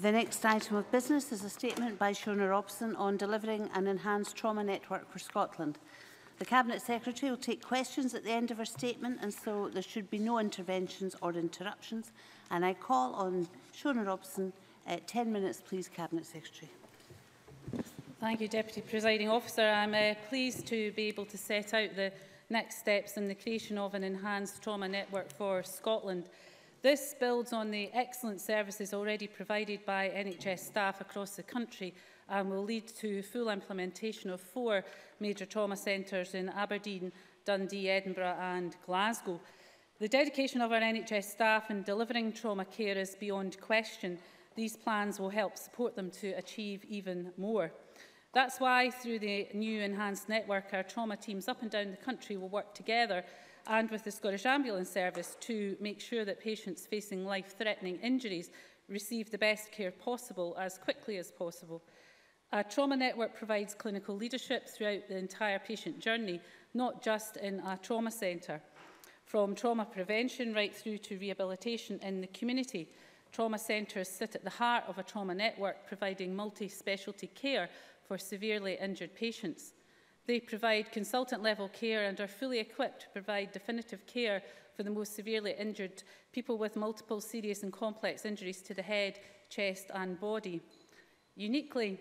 The next item of business is a statement by Shona Robson on delivering an enhanced trauma network for Scotland. The Cabinet Secretary will take questions at the end of her statement and so there should be no interventions or interruptions. And I call on Shona Robson. at uh, 10 minutes, please, Cabinet Secretary. Thank you, Deputy Presiding Officer. I'm uh, pleased to be able to set out the next steps in the creation of an enhanced trauma network for Scotland. This builds on the excellent services already provided by NHS staff across the country and will lead to full implementation of four major trauma centres in Aberdeen, Dundee, Edinburgh and Glasgow. The dedication of our NHS staff in delivering trauma care is beyond question. These plans will help support them to achieve even more. That's why through the new enhanced network, our trauma teams up and down the country will work together and with the Scottish Ambulance Service to make sure that patients facing life-threatening injuries receive the best care possible as quickly as possible. A trauma network provides clinical leadership throughout the entire patient journey, not just in a trauma centre. From trauma prevention right through to rehabilitation in the community, trauma centres sit at the heart of a trauma network providing multi-specialty care for severely injured patients. They provide consultant-level care and are fully equipped to provide definitive care for the most severely injured, people with multiple serious and complex injuries to the head, chest and body. Uniquely,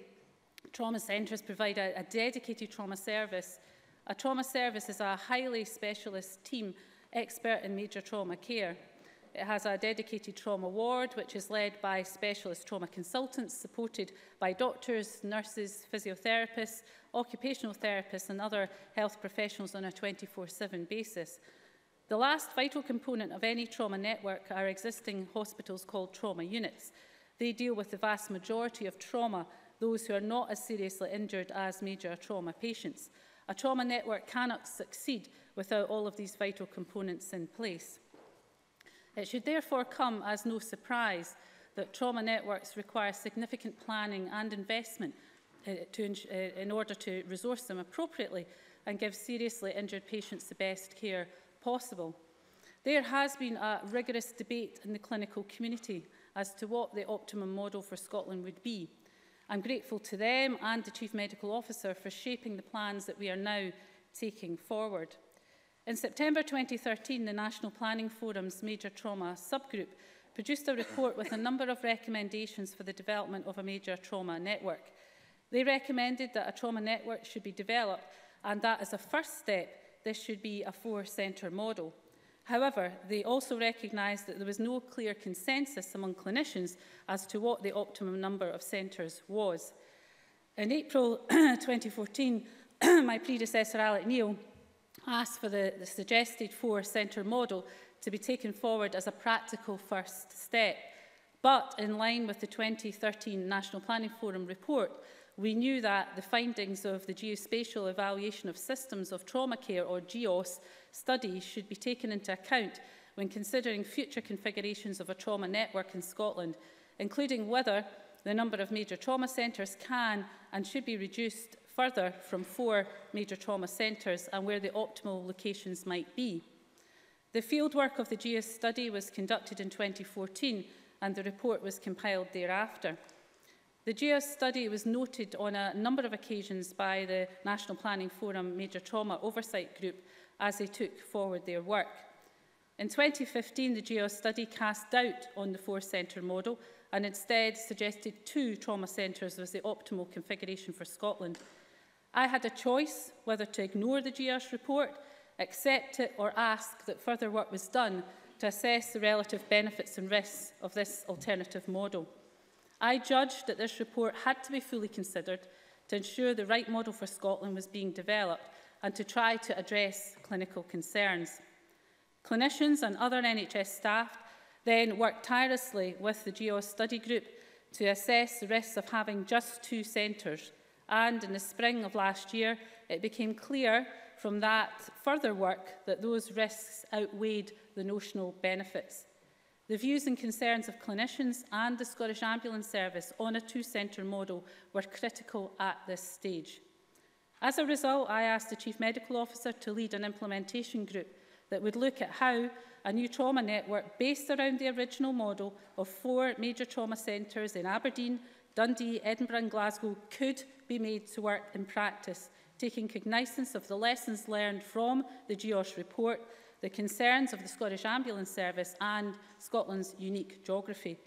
trauma centres provide a, a dedicated trauma service. A trauma service is a highly specialist team expert in major trauma care. It has a dedicated trauma ward, which is led by specialist trauma consultants, supported by doctors, nurses, physiotherapists, occupational therapists and other health professionals on a 24-7 basis. The last vital component of any trauma network are existing hospitals called trauma units. They deal with the vast majority of trauma, those who are not as seriously injured as major trauma patients. A trauma network cannot succeed without all of these vital components in place. It should therefore come as no surprise that trauma networks require significant planning and investment uh, to, uh, in order to resource them appropriately and give seriously injured patients the best care possible. There has been a rigorous debate in the clinical community as to what the optimum model for Scotland would be. I'm grateful to them and the Chief Medical Officer for shaping the plans that we are now taking forward. In September 2013, the National Planning Forum's Major Trauma subgroup produced a report with a number of recommendations for the development of a major trauma network. They recommended that a trauma network should be developed and that as a first step, this should be a four-centre model. However, they also recognised that there was no clear consensus among clinicians as to what the optimum number of centres was. In April 2014, my predecessor Alec Neil asked for the, the suggested four-centre model to be taken forward as a practical first step. But in line with the 2013 National Planning Forum report, we knew that the findings of the Geospatial Evaluation of Systems of Trauma Care, or GEOS, study should be taken into account when considering future configurations of a trauma network in Scotland, including whether the number of major trauma centres can and should be reduced further from four major trauma centres and where the optimal locations might be. The fieldwork of the GS study was conducted in 2014 and the report was compiled thereafter. The GS study was noted on a number of occasions by the National Planning Forum Major Trauma Oversight Group as they took forward their work. In 2015, the GEOS study cast doubt on the four-centre model and instead suggested two trauma centres was the optimal configuration for Scotland – I had a choice whether to ignore the GIAS report, accept it or ask that further work was done to assess the relative benefits and risks of this alternative model. I judged that this report had to be fully considered to ensure the right model for Scotland was being developed and to try to address clinical concerns. Clinicians and other NHS staff then worked tirelessly with the GEOS study group to assess the risks of having just two centres and in the spring of last year, it became clear from that further work that those risks outweighed the notional benefits. The views and concerns of clinicians and the Scottish Ambulance Service on a two-centre model were critical at this stage. As a result, I asked the Chief Medical Officer to lead an implementation group that would look at how a new trauma network based around the original model of four major trauma centres in Aberdeen, Dundee, Edinburgh and Glasgow could be made to work in practice, taking cognizance of the lessons learned from the GEOS report, the concerns of the Scottish Ambulance Service and Scotland's unique geography.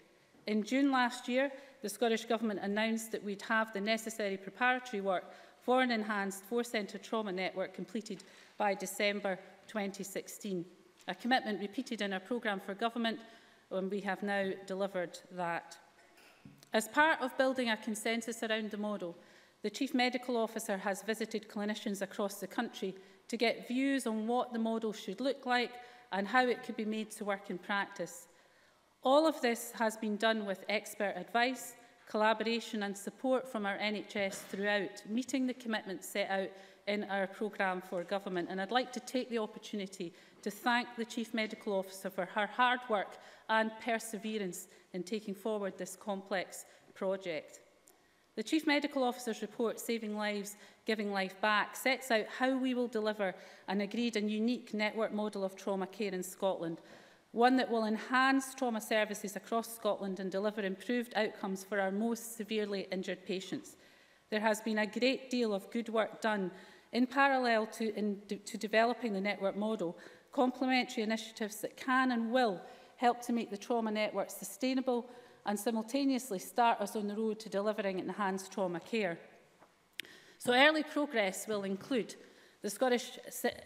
In June last year, the Scottish Government announced that we'd have the necessary preparatory work for an enhanced four-centre trauma network completed by December 2016. A commitment repeated in our programme for government, and we have now delivered that. As part of building a consensus around the model, the Chief Medical Officer has visited clinicians across the country to get views on what the model should look like and how it could be made to work in practice. All of this has been done with expert advice, collaboration and support from our NHS throughout, meeting the commitments set out in our programme for government. And I'd like to take the opportunity to thank the Chief Medical Officer for her hard work and perseverance in taking forward this complex project. The Chief Medical Officer's report, Saving Lives, Giving Life Back, sets out how we will deliver an agreed and unique network model of trauma care in Scotland, one that will enhance trauma services across Scotland and deliver improved outcomes for our most severely injured patients. There has been a great deal of good work done in parallel to, in, to developing the network model, complementary initiatives that can and will help to make the trauma network sustainable and simultaneously start us on the road to delivering enhanced trauma care. So early progress will include the Scottish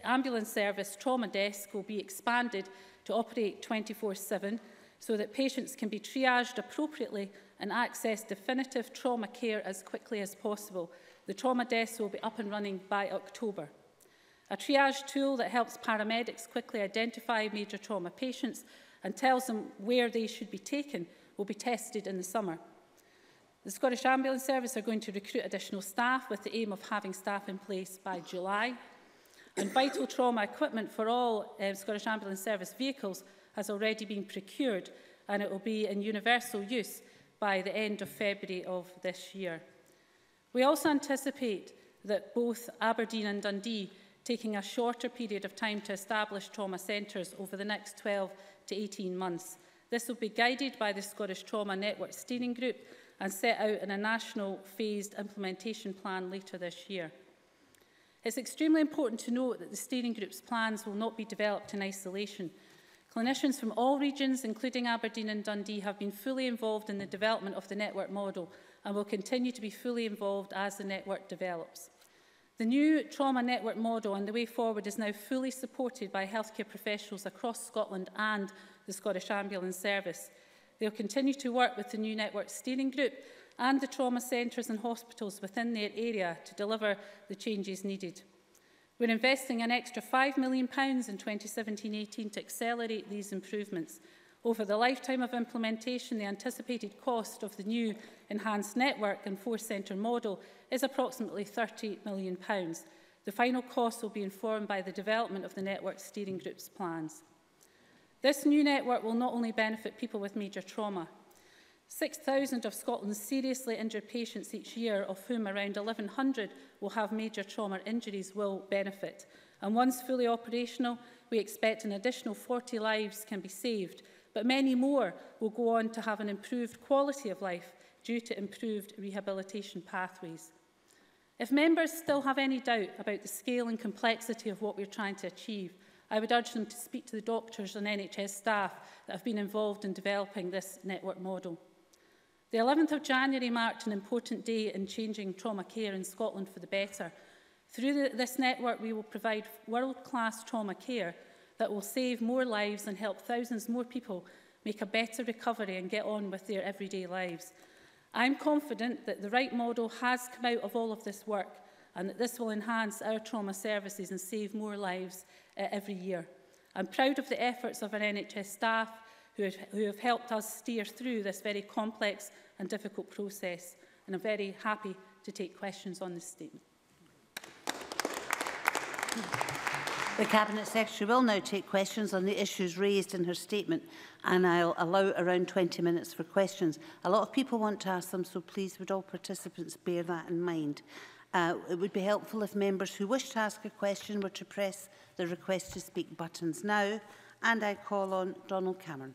Ambulance Service Trauma Desk will be expanded to operate 24-7 so that patients can be triaged appropriately and access definitive trauma care as quickly as possible. The trauma desk will be up and running by October a triage tool that helps paramedics quickly identify major trauma patients and tells them where they should be taken will be tested in the summer. The Scottish Ambulance Service are going to recruit additional staff with the aim of having staff in place by July. And vital trauma equipment for all um, Scottish Ambulance Service vehicles has already been procured and it will be in universal use by the end of February of this year. We also anticipate that both Aberdeen and Dundee taking a shorter period of time to establish trauma centres over the next 12 to 18 months. This will be guided by the Scottish Trauma Network Steering Group and set out in a national phased implementation plan later this year. It's extremely important to note that the steering group's plans will not be developed in isolation. Clinicians from all regions, including Aberdeen and Dundee, have been fully involved in the development of the network model and will continue to be fully involved as the network develops. The new trauma network model and the way forward is now fully supported by healthcare professionals across Scotland and the Scottish Ambulance Service. They will continue to work with the new network steering group and the trauma centres and hospitals within their area to deliver the changes needed. We're investing an extra £5 million in 2017-18 to accelerate these improvements – Over the lifetime of implementation, the anticipated cost of the new enhanced network and four centre model is approximately £30 million. The final cost will be informed by the development of the network steering group's plans. This new network will not only benefit people with major trauma. 6,000 of Scotland's seriously injured patients each year, of whom around 1,100 will have major trauma injuries, will benefit. And once fully operational, we expect an additional 40 lives can be saved but many more will go on to have an improved quality of life due to improved rehabilitation pathways. If members still have any doubt about the scale and complexity of what we're trying to achieve, I would urge them to speak to the doctors and NHS staff that have been involved in developing this network model. The 11th of January marked an important day in changing trauma care in Scotland for the better. Through the, this network, we will provide world-class trauma care that will save more lives and help thousands more people make a better recovery and get on with their everyday lives. I'm confident that the right model has come out of all of this work and that this will enhance our trauma services and save more lives uh, every year. I'm proud of the efforts of our NHS staff who have, who have helped us steer through this very complex and difficult process and I'm very happy to take questions on this statement. The Cabinet Secretary will now take questions on the issues raised in her statement and I'll allow around 20 minutes for questions. A lot of people want to ask them, so please would all participants bear that in mind. Uh, it would be helpful if members who wish to ask a question were to press the request to speak buttons now. And I call on Donald Cameron.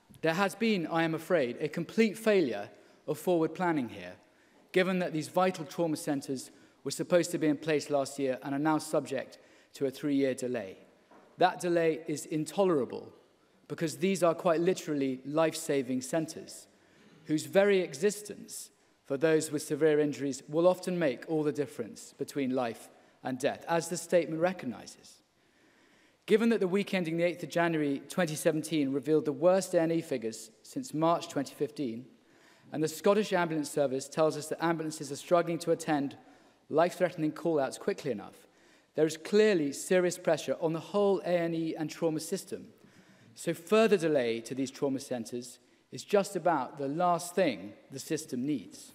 there has been, I am afraid, a complete failure of forward planning here, given that these vital trauma centres were supposed to be in place last year and are now subject to a three-year delay. That delay is intolerable because these are quite literally life-saving centres whose very existence for those with severe injuries will often make all the difference between life and death, as the statement recognises. Given that the week ending the 8th of January 2017 revealed the worst NE figures since March 2015, and the Scottish Ambulance Service tells us that ambulances are struggling to attend life-threatening call-outs quickly enough, there is clearly serious pressure on the whole A&E and trauma system. So further delay to these trauma centres is just about the last thing the system needs.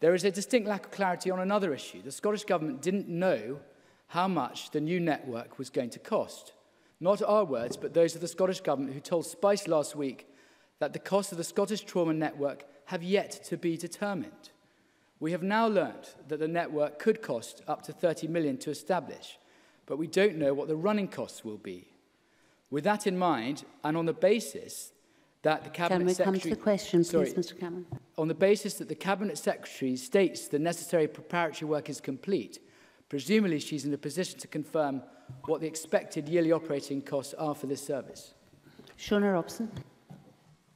There is a distinct lack of clarity on another issue. The Scottish Government didn't know how much the new network was going to cost. Not our words, but those of the Scottish Government who told Spice last week that the cost of the Scottish Trauma Network have yet to be determined. We have now learned that the network could cost up to 30 million to establish, but we don't know what the running costs will be. With that in mind, and on the basis that the Cabinet Can we Secretary... come to the question, sorry, please, Mr Cameron? On the basis that the Cabinet Secretary states the necessary preparatory work is complete, presumably she's in a position to confirm what the expected yearly operating costs are for this service. Shona Robson.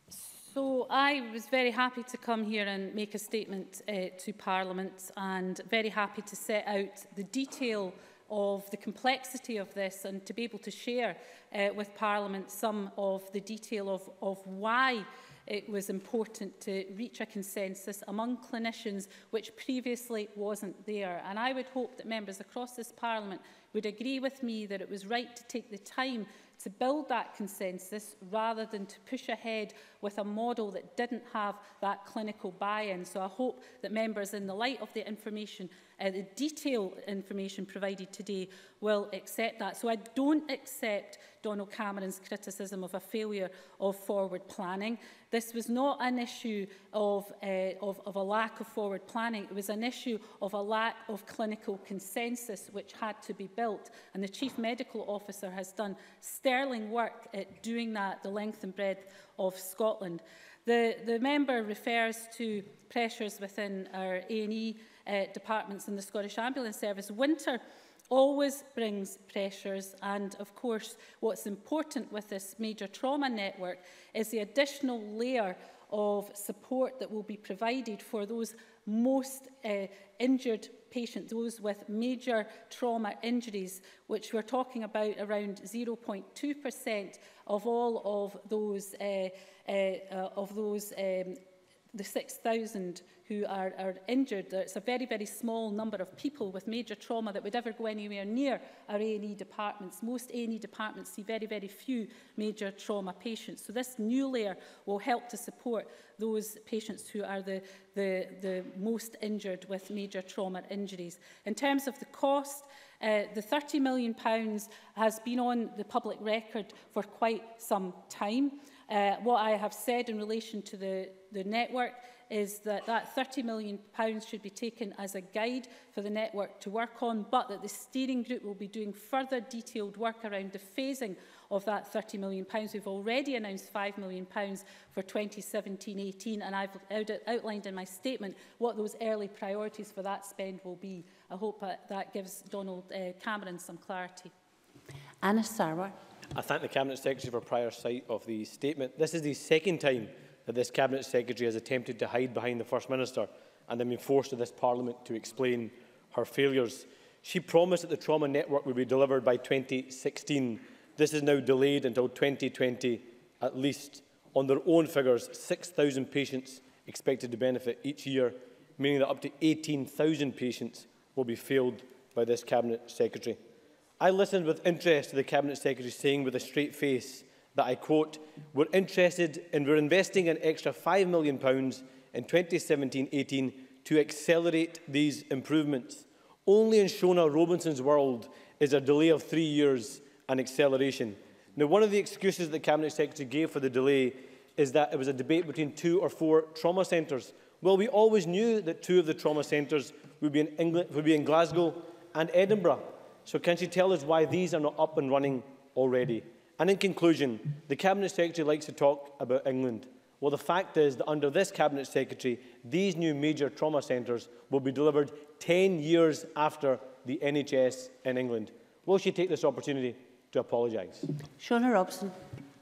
So I was very happy to come here and make a statement uh, to Parliament and very happy to set out the detail of the complexity of this and to be able to share uh, with Parliament some of the detail of, of why it was important to reach a consensus among clinicians which previously wasn't there. And I would hope that members across this Parliament would agree with me that it was right to take the time to build that consensus rather than to push ahead with a model that didn't have that clinical buy-in. So I hope that members, in the light of the information, uh, the detailed information provided today, will accept that. So I don't accept Donald Cameron's criticism of a failure of forward planning. This was not an issue of, uh, of, of a lack of forward planning. It was an issue of a lack of clinical consensus which had to be built. And the Chief Medical Officer has done sterling work at doing that, the length and breadth of Scotland. The, the member refers to pressures within our A&E uh, eh, departments in the Scottish Ambulance Service. Winter always brings pressures and of course what's important with this major trauma network is the additional layer of support that will be provided for those most uh, injured patients, those with major trauma injuries, which we're talking about around 0.2% of all of those, uh, uh, uh, of those um, the 6,000 who are, are injured. Uh, it's a very, very small number of people with major trauma that would ever go anywhere near our A&E departments. Most A&E departments see very, very few major trauma patients. So this new layer will help to support those patients who are the, the, the most injured with major trauma injuries. In terms of the cost, Uh, the 30 million pounds has been on the public record for quite some time. Uh, what I have said in relation to the the network is that that 30 million pounds should be taken as a guide for the network to work on, but that the steering group will be doing further detailed work around the phasing of that 30 million. Pounds. We've already announced 5 million pounds for 2017-18, and I've out outlined in my statement what those early priorities for that spend will be. I hope that, that gives Donald uh, Cameron some clarity. Anna Sarwar. I thank the Cabinet Secretary for prior sight of the statement. This is the second time that this Cabinet Secretary has attempted to hide behind the First Minister and then been forced to this Parliament to explain her failures. She promised that the trauma network would be delivered by 2016. This is now delayed until 2020 at least. On their own figures, 6,000 patients expected to benefit each year, meaning that up to 18,000 patients will be failed by this Cabinet Secretary. I listened with interest to the Cabinet Secretary saying with a straight face that I quote, we're interested and we're investing an extra £5 million in 2017-18 to accelerate these improvements. Only in Shona Robinson's world is a delay of three years an acceleration. Now, one of the excuses the Cabinet Secretary gave for the delay is that it was a debate between two or four trauma centres. Well, we always knew that two of the trauma centres would be in, would be in Glasgow and Edinburgh. So can she tell us why these are not up and running already? And in conclusion, the Cabinet Secretary likes to talk about England. Well, the fact is that under this Cabinet Secretary, these new major trauma centres will be delivered 10 years after the NHS in England. Will she take this opportunity to apologise? Shona Robson.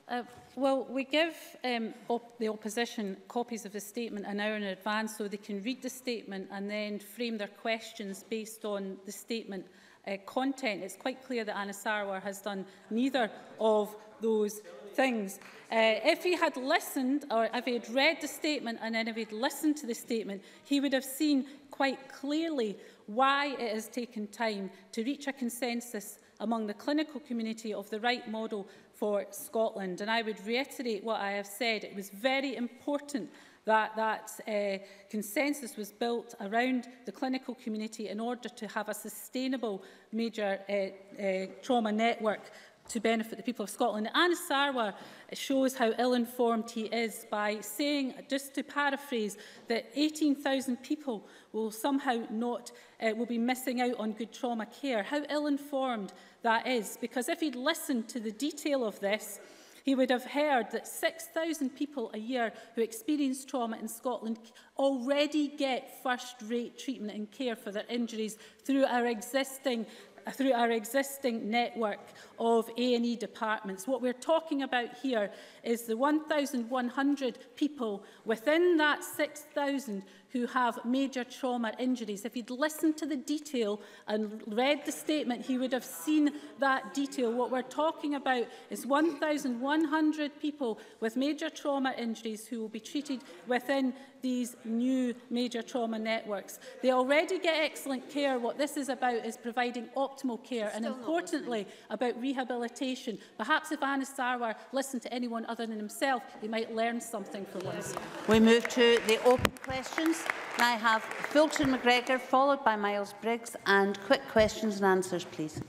Uh, well, we give um, op the opposition copies of the statement an hour in advance so they can read the statement and then frame their questions based on the statement uh, content. It's quite clear that Anna Sarwar has done neither of those things. Uh, if he had listened, or if he had read the statement and then if he'd listened to the statement, he would have seen quite clearly why it has taken time to reach a consensus among the clinical community of the right model for Scotland. And I would reiterate what I have said. It was very important that that uh, consensus was built around the clinical community in order to have a sustainable major uh, uh, trauma network to benefit the people of Scotland. Anna Sarwar shows how ill-informed he is by saying, just to paraphrase, that 18,000 people will somehow not, uh, will be missing out on good trauma care. How ill-informed that is, because if he'd listened to the detail of this, he would have heard that 6,000 people a year who experience trauma in Scotland already get first-rate treatment and care for their injuries through our existing through our existing network of A&E departments. What we're talking about here is the 1,100 people within that 6,000 who have major trauma injuries. If he'd listened to the detail and read the statement, he would have seen that detail. What we're talking about is 1,100 people with major trauma injuries who will be treated within these new major trauma networks. They already get excellent care. What this is about is providing optimal care and importantly about rehabilitation. Perhaps if Anis Sarwar listened to anyone other than himself, he might learn something for this. We move to the open questions. And I have Fulton McGregor, followed by Miles Briggs. And quick questions and answers, please.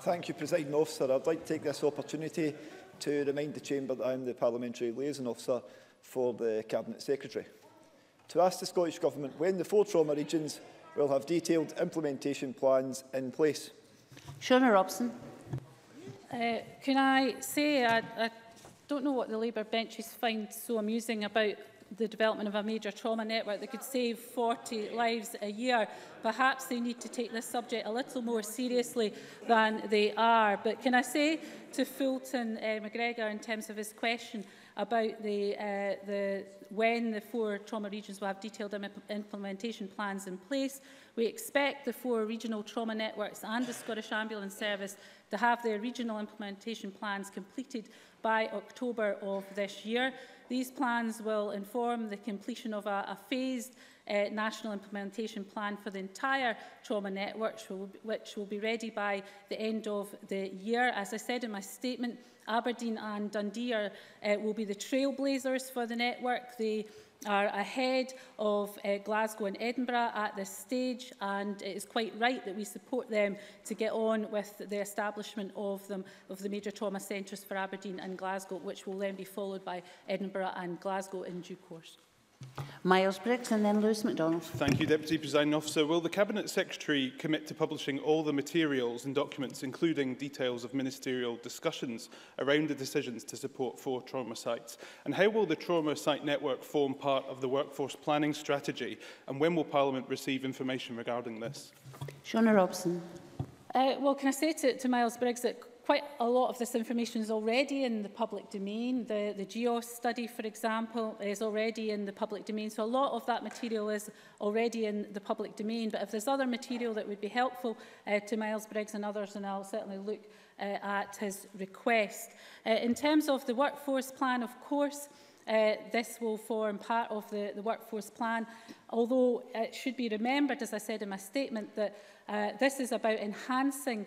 Thank you, President Officer. I'd like to take this opportunity to remind the Chamber that I am the Parliamentary Liaison Officer for the Cabinet Secretary. To ask the Scottish Government when the four trauma regions will have detailed implementation plans in place. Shona Robson. Uh, can I say I, I don't know what the Labour benches find so amusing about the development of a major trauma network that could save 40 lives a year. Perhaps they need to take this subject a little more seriously than they are. But can I say to Fulton uh, McGregor in terms of his question about the, uh, the, when the four trauma regions will have detailed imp implementation plans in place, we expect the four regional trauma networks and the Scottish Ambulance Service to have their regional implementation plans completed by October of this year. These plans will inform the completion of a, a phased uh, national implementation plan for the entire trauma network, which will, which will be ready by the end of the year. As I said in my statement, Aberdeen and Dundee are, uh, will be the trailblazers for the network. They are ahead of uh, Glasgow and Edinburgh at this stage and it is quite right that we support them to get on with the establishment of them of the major trauma centres for Aberdeen and Glasgow which will then be followed by Edinburgh and Glasgow in due course. Miles Briggs and then Lewis MacDonald. Thank you, Deputy Presiding Officer. Will the Cabinet Secretary commit to publishing all the materials and documents, including details of ministerial discussions around the decisions to support four trauma sites? And how will the trauma site network form part of the workforce planning strategy? And when will Parliament receive information regarding this? Shona Robson. Uh, well, can I say to, to Miles Briggs that Quite a lot of this information is already in the public domain. The, the GEOS study, for example, is already in the public domain. So a lot of that material is already in the public domain. But if there's other material that would be helpful uh, to Miles Briggs and others, then I'll certainly look uh, at his request. Uh, in terms of the workforce plan, of course, Uh, this will form part of the, the workforce plan, although it should be remembered, as I said in my statement, that uh, this is about enhancing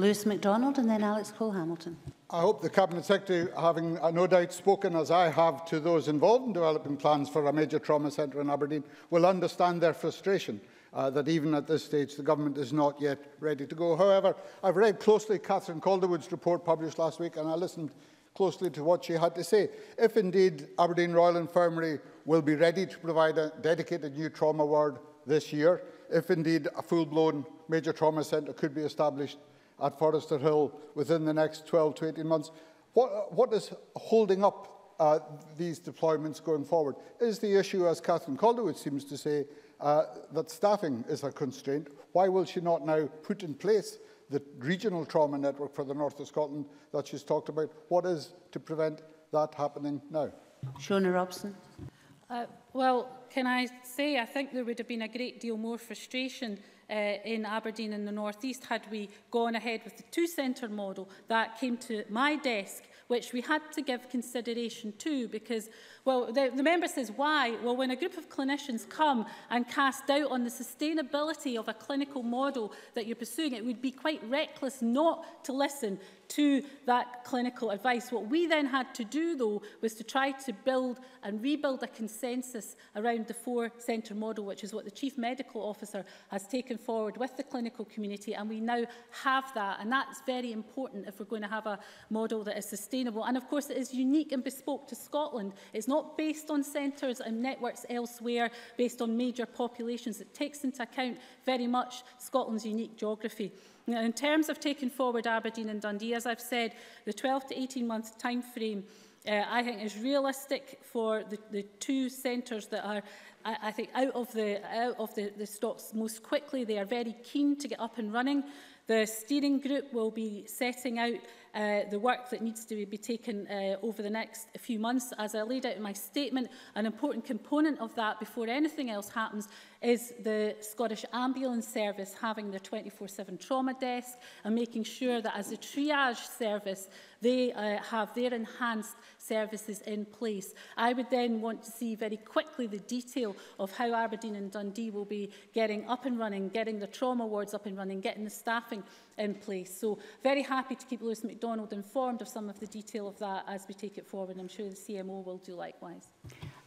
Lewis MacDonald and then Alex Cole-Hamilton. I hope the Cabinet Secretary, having uh, no doubt spoken as I have to those involved in developing plans for a major trauma centre in Aberdeen, will understand their frustration uh, that even at this stage the government is not yet ready to go. However, I've read closely Catherine Calderwood's report published last week and I listened closely to what she had to say. If indeed Aberdeen Royal Infirmary will be ready to provide a dedicated new trauma ward this year, if indeed a full-blown major trauma centre could be established at Forrester Hill within the next 12 to 18 months. What, what is holding up uh, these deployments going forward? Is the issue, as Catherine Calderwood seems to say, uh, that staffing is a constraint? Why will she not now put in place the regional trauma network for the north of Scotland that she's talked about? What is to prevent that happening now? Shona Robson. Uh, well, can I say I think there would have been a great deal more frustration uh, in Aberdeen in the North East, had we gone ahead with the two-centre model, that came to my desk which we had to give consideration to because, well, the, the member says, why? Well, when a group of clinicians come and cast doubt on the sustainability of a clinical model that you're pursuing, it would be quite reckless not to listen to that clinical advice. What we then had to do, though, was to try to build and rebuild a consensus around the four-centre model, which is what the Chief Medical Officer has taken forward with the clinical community, and we now have that, and that's very important if we're going to have a model that is sustainable. And of course, it is unique and bespoke to Scotland. It's not based on centres and networks elsewhere, based on major populations. It takes into account very much Scotland's unique geography. Now, in terms of taking forward Aberdeen and Dundee, as I've said, the 12 to 18 month time frame uh, I think is realistic for the, the two centres that are, I, I think, out of, the, out of the, the stocks most quickly. They are very keen to get up and running. The steering group will be setting out uh, the work that needs to be taken uh, over the next few months. As I laid out in my statement, an important component of that before anything else happens is the Scottish Ambulance Service having their 24-7 trauma desk and making sure that as a triage service, they uh, have their enhanced services in place. I would then want to see very quickly the detail of how Aberdeen and Dundee will be getting up and running, getting the trauma wards up and running, getting the staffing in place. So very happy to keep Lewis MacDonald informed of some of the detail of that as we take it forward. I'm sure the CMO will do likewise.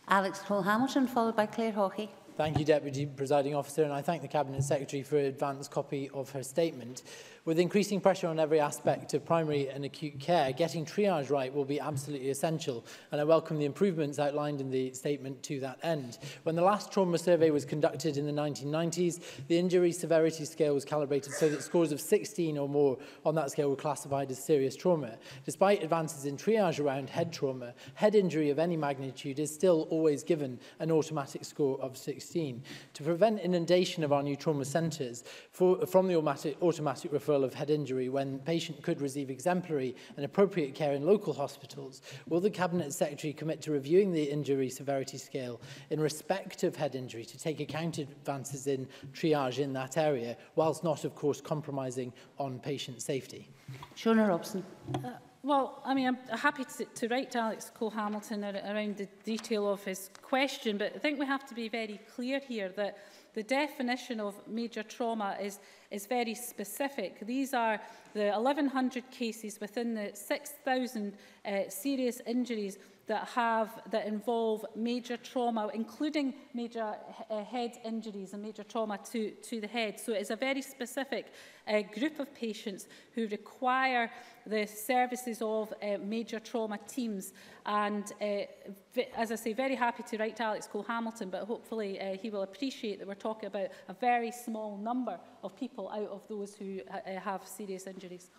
Alex Paul Hamilton, followed by Claire Hawkey. Thank you, Deputy Presiding Officer, and I thank the Cabinet Secretary for an advance copy of her statement. With increasing pressure on every aspect of primary and acute care, getting triage right will be absolutely essential, and I welcome the improvements outlined in the statement to that end. When the last trauma survey was conducted in the 1990s, the injury severity scale was calibrated so that scores of 16 or more on that scale were classified as serious trauma. Despite advances in triage around head trauma, head injury of any magnitude is still always given an automatic score of 16. To prevent inundation of our new trauma centres for, from the automatic, automatic referral peripheral of head injury when patient could receive exemplary and appropriate care in local hospitals, will the Cabinet Secretary commit to reviewing the injury severity scale in respect of head injury to take account of advances in triage in that area, whilst not, of course, compromising on patient safety? Shona Robson. Uh, Well, I mean, I'm happy to, to write to Alex Cole-Hamilton around the detail of his question, but I think we have to be very clear here that the definition of major trauma is is very specific. These are the 1,100 cases within the 6,000 uh, serious injuries that have that involve major trauma, including major uh, head injuries and major trauma to, to the head. So it is a very specific uh, group of patients who require the services of uh, major trauma teams. And uh, as I say, very happy to write to Alex Cole Hamilton, but hopefully uh, he will appreciate that we're talking about a very small number of people out of those who uh, uh have serious injuries.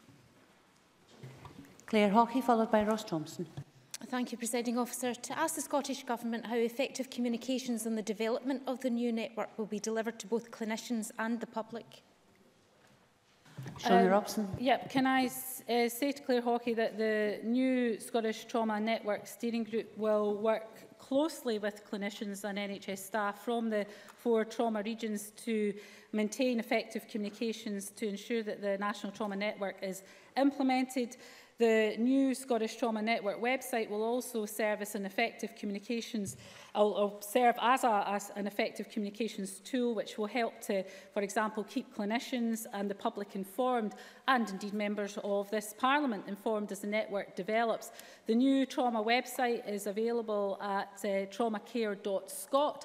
Claire Hockey, followed by Ross Thompson. Thank you, Presiding Officer. To ask the Scottish Government how effective communications on the development of the new network will be delivered to both clinicians and the public. Shona um, Robson. Yep, can I uh, say to Claire Hockey that the new Scottish Trauma Network Steering Group will work closely with clinicians and NHS staff from the four trauma regions to maintain effective communications to ensure that the National Trauma Network is implemented The new Scottish Trauma Network website will also serve as an effective communications, will serve as, a, as an effective communications tool which will help to, for example, keep clinicians and the public informed and indeed members of this Parliament informed as the network develops. The new trauma website is available at uh, traumacare.scot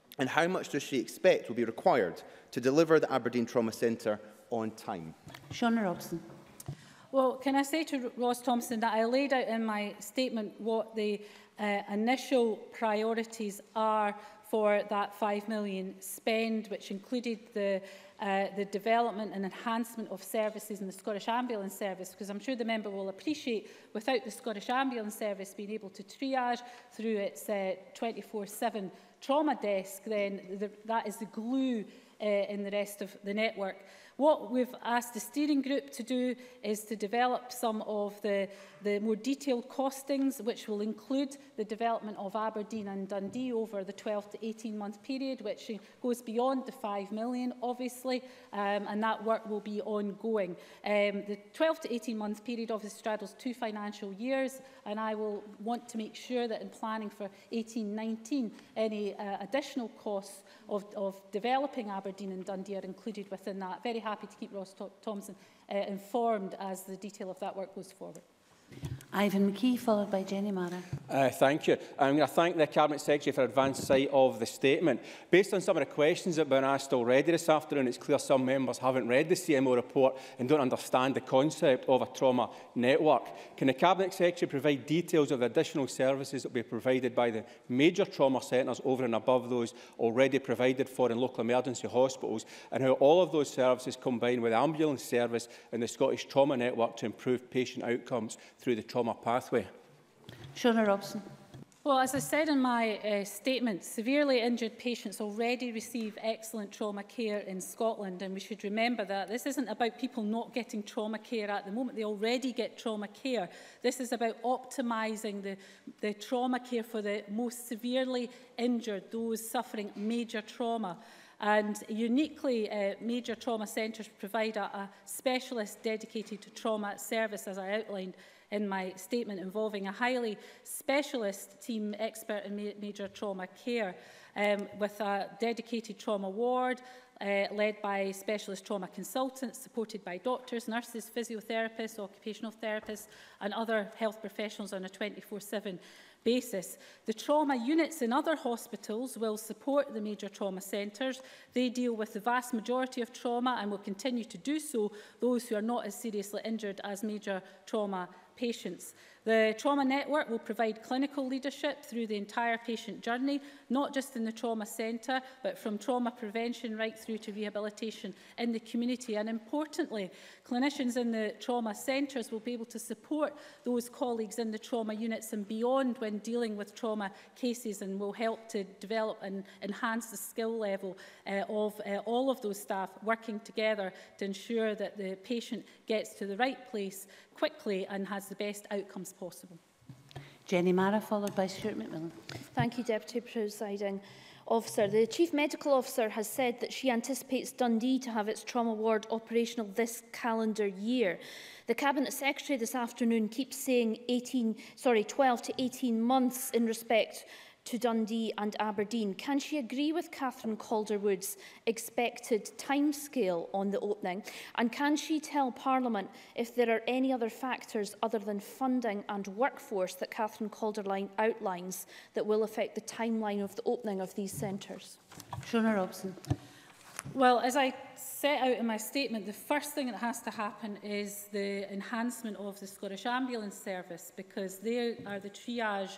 and how much does she expect will be required to deliver the Aberdeen Trauma Centre on time? Shauna Robson. Well, can I say to Ross Thompson that I laid out in my statement what the uh, initial priorities are for that 5 million spend, which included the uh, the development and enhancement of services in the Scottish Ambulance Service, because I'm sure the member will appreciate without the Scottish Ambulance Service being able to triage through its 24-7 uh, trauma desk, then the, that is the glue uh, in the rest of the network. What we've asked the steering group to do is to develop some of the, the more detailed costings, which will include the development of Aberdeen and Dundee over the 12 to 18 month period, which goes beyond the 5 million, obviously, um, and that work will be ongoing. Um, the 12 to 18 month period obviously straddles two financial years, and I will want to make sure that in planning for 18-19, any uh, additional costs of, of developing Aberdeen and Dundee are included within that. Very happy to keep Ross Thompson uh, informed as the detail of that work goes forward. Ivan McKee, followed by Jenny Mara. Uh, thank you. I'm going to thank the Cabinet Secretary for advance sight of the statement. Based on some of the questions that have been asked already this afternoon, it's clear some members haven't read the CMO report and don't understand the concept of a trauma network. Can the Cabinet Secretary provide details of the additional services that will be provided by the major trauma centres over and above those already provided for in local emergency hospitals and how all of those services combine with ambulance service and the Scottish Trauma Network to improve patient outcomes through the trauma Tom a pathway? Shona Robson. Well, as I said in my uh, statement, severely injured patients already receive excellent trauma care in Scotland, and we should remember that. This isn't about people not getting trauma care at the moment. They already get trauma care. This is about optimising the, the trauma care for the most severely injured, those suffering major trauma. And uniquely, uh, major trauma centres provide a, a specialist dedicated to trauma service, as I outlined, in my statement involving a highly specialist team expert in ma major trauma care um, with a dedicated trauma ward, uh, led by specialist trauma consultants supported by doctors, nurses, physiotherapists, occupational therapists and other health professionals on a 24-7 basis. The trauma units in other hospitals will support the major trauma centres. They deal with the vast majority of trauma and will continue to do so, those who are not as seriously injured as major trauma patients The trauma network will provide clinical leadership through the entire patient journey, not just in the trauma centre, but from trauma prevention right through to rehabilitation in the community. And importantly, clinicians in the trauma centres will be able to support those colleagues in the trauma units and beyond when dealing with trauma cases and will help to develop and enhance the skill level uh, of uh, all of those staff working together to ensure that the patient gets to the right place quickly and has the best outcomes possible. Jenny Mara, followed by Stuart McMillan. Thank you, Deputy Presiding Officer. The Chief Medical Officer has said that she anticipates Dundee to have its trauma ward operational this calendar year. The Cabinet Secretary this afternoon keeps saying 18, sorry, 12 to 18 months in respect to Dundee and Aberdeen. Can she agree with Catherine Calderwood's expected timescale on the opening? And can she tell Parliament if there are any other factors other than funding and workforce that Catherine Calderline outlines that will affect the timeline of the opening of these centres? Shona Robson. Well, as I set out in my statement, the first thing that has to happen is the enhancement of the Scottish Ambulance Service because they are the triage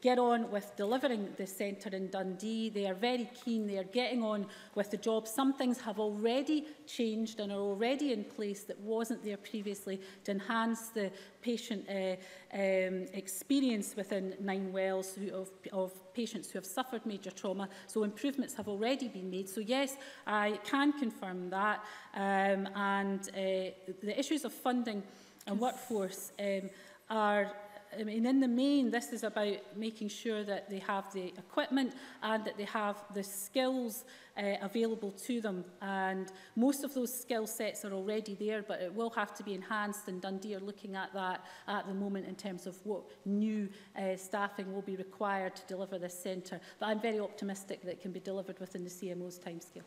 get on with delivering the centre in Dundee. They are very keen. They are getting on with the job. Some things have already changed and are already in place that wasn't there previously to enhance the patient uh, um, experience within Nine Wells of, of patients who have suffered major trauma. So improvements have already been made. So yes, I can confirm that. Um, and uh, the issues of funding and workforce um, are I mean, in the main, this is about making sure that they have the equipment and that they have the skills uh, available to them. And most of those skill sets are already there, but it will have to be enhanced, and Dundee are looking at that at the moment in terms of what new uh, staffing will be required to deliver this centre. But I'm very optimistic that it can be delivered within the CMO's timescale.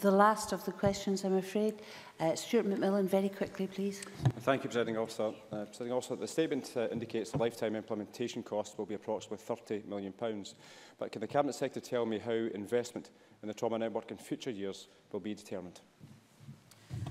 The last of the questions, I'm afraid. Uh, Stuart McMillan, very quickly, please. Thank you, Presiding Officer. Uh, Presiding Officer, the statement uh, indicates the lifetime implementation cost will be approximately £30 million. Pounds. But can the Cabinet Secretary tell me how investment in the trauma network in future years will be determined?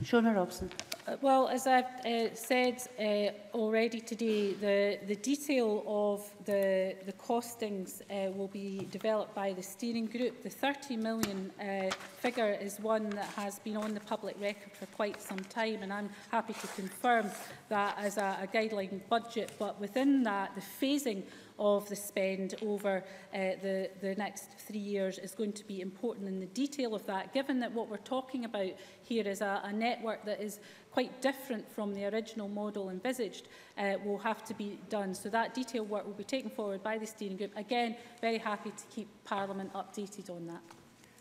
Shona Robson. Uh, well, as I've uh, said uh, already today, the, the detail of the, the costings uh, will be developed by the steering group. The 30 million uh, figure is one that has been on the public record for quite some time, and I'm happy to confirm that as a, a guideline budget. But within that, the phasing of the spend over uh, the, the next three years is going to be important in the detail of that, given that what we're talking about here is a, a network that is quite different from the original model envisaged uh, will have to be done. So that detailed work will be taken forward by the steering group. Again, very happy to keep Parliament updated on that.